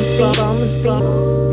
Bombs beat. Bombs.